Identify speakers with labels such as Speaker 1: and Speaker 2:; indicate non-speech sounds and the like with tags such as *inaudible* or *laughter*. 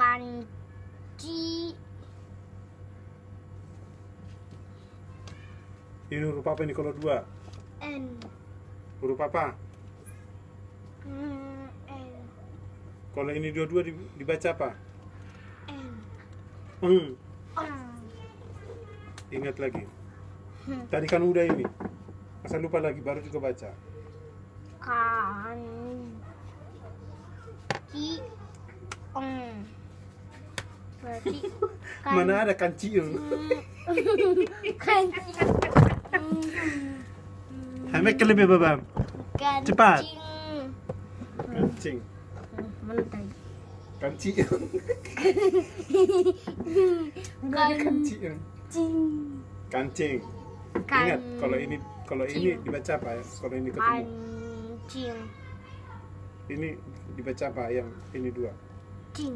Speaker 1: kanci
Speaker 2: Ini huruf apa ini kalau dua?
Speaker 1: n
Speaker 2: Huruf apa?
Speaker 1: Hmm, n
Speaker 2: Kalau ini dua-dua di- dibaca apa?
Speaker 1: n.
Speaker 2: Eng. Ingat lagi.
Speaker 1: Hmm.
Speaker 2: Tadi kan udah ini. Masa lupa lagi baru juga baca.
Speaker 1: kan ong berarti *laughs* kan
Speaker 2: Mana ada kanciung?
Speaker 1: kanci *laughs*
Speaker 2: Hamek ke lebih babam.
Speaker 1: kancing
Speaker 2: Cepat. Kancing.
Speaker 1: mana tadi
Speaker 2: Kanciung. *laughs* Mana ada kanciung?
Speaker 1: kancing
Speaker 2: Kancing.
Speaker 1: Kan-
Speaker 2: Ingat kalau ini kalau ini dibaca apa ya? Kalau ini ketemu.
Speaker 1: kancing
Speaker 2: Ini dibaca apa yang ini dua?
Speaker 1: cing